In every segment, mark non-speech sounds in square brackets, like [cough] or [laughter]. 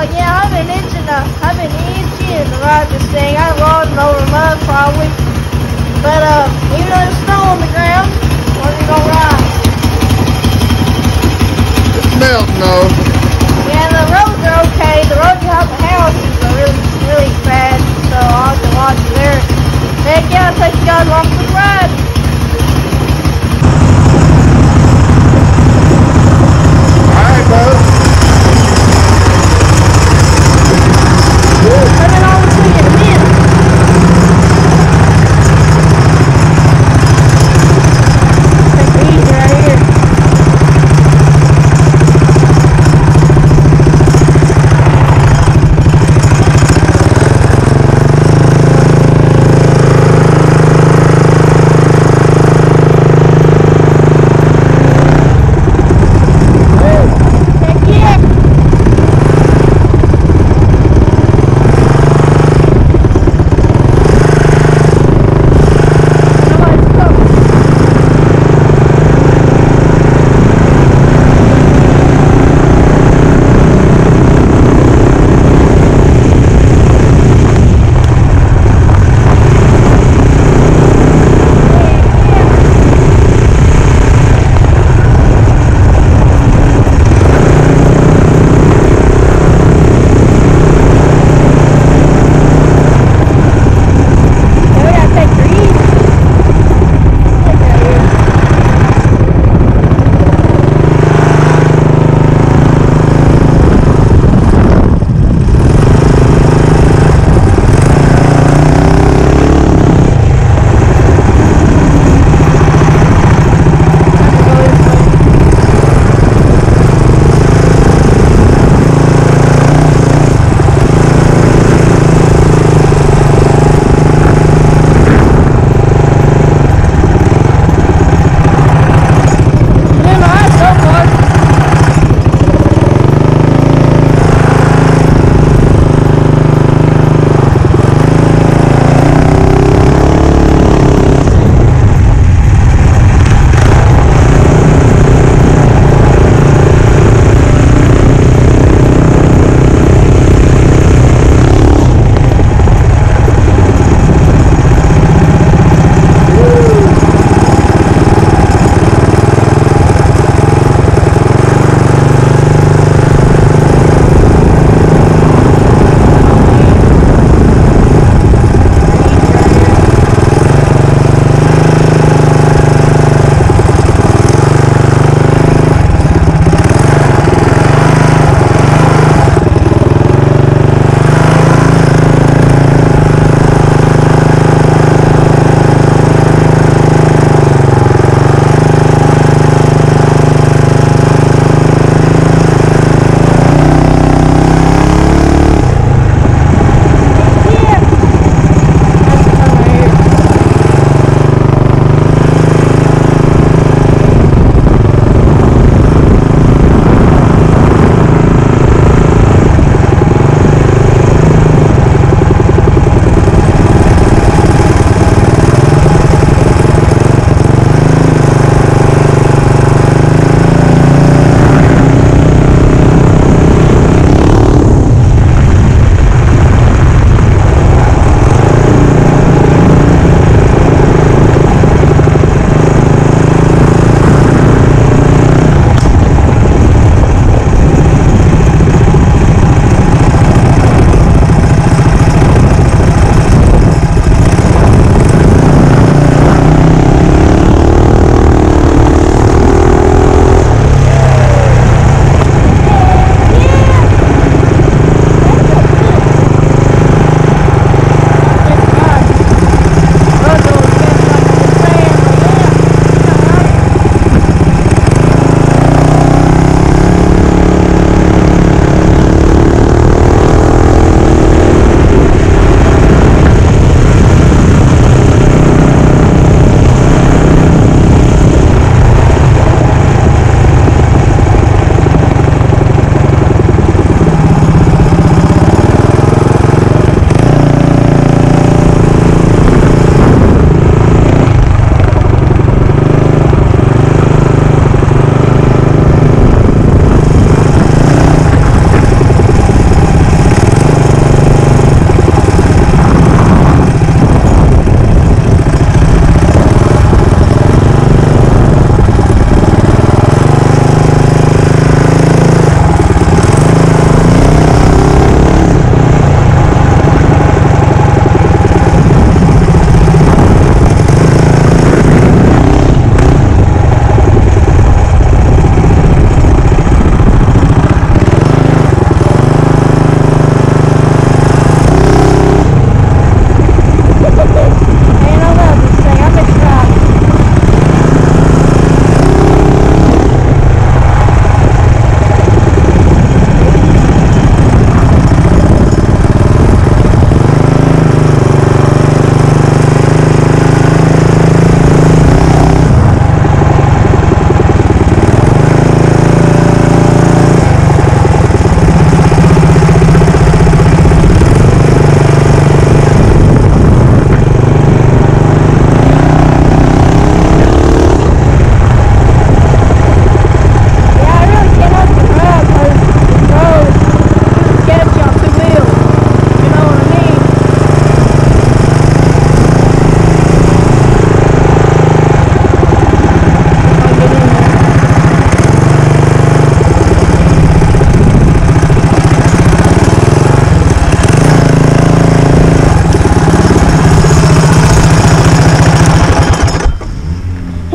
hell yeah, I've been itching to, I've been itching to ride this thing. I've rolled over mud probably. But uh, even though there's snow on the ground, we're gonna go ride. It's melting though. Yeah, the roads are okay. The roads behind the houses are really, really bad, so I'll just to watch there. thank you. I'll take you guys along for the ride.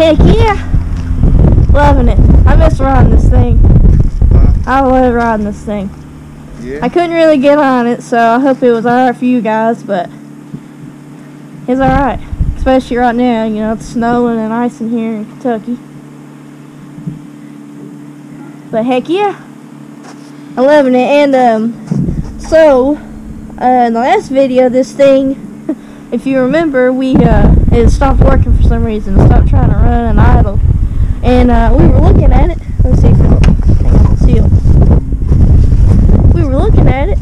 Heck yeah. Loving it. I miss riding this thing. Huh? I love riding this thing. Yeah. I couldn't really get on it, so I hope it was alright for you guys, but it's alright. Especially right now, you know, it's snowing and icing here in Kentucky. But heck yeah. I'm loving it. And, um, so, uh, in the last video, this thing, if you remember, we, uh, it stopped working for some reason. It stopped trying to run and idle. And, uh, we were looking at it. Let's see if on, seal. We were looking at it.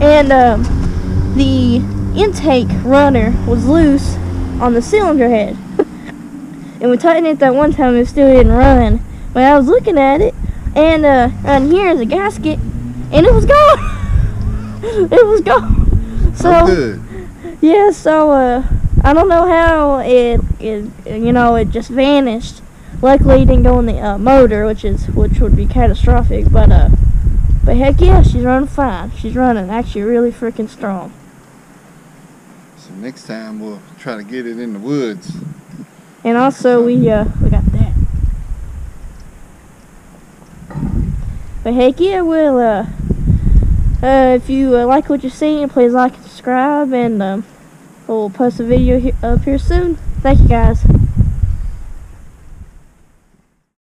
And, um, the intake runner was loose on the cylinder head. [laughs] and we tightened it that one time and it still didn't run. But I was looking at it and uh and here's a gasket and it was gone. [laughs] it was gone. So good. Yeah, so uh I don't know how it it you know it just vanished. Luckily it didn't go in the uh, motor, which is which would be catastrophic, but uh but heck yeah, she's running fine. She's running actually really freaking strong. So next time we'll try to get it in the woods. And also we uh we got that. But heck yeah, well uh uh if you uh, like what you're seeing, please like and subscribe and um we'll post a video up here soon. Thank you guys.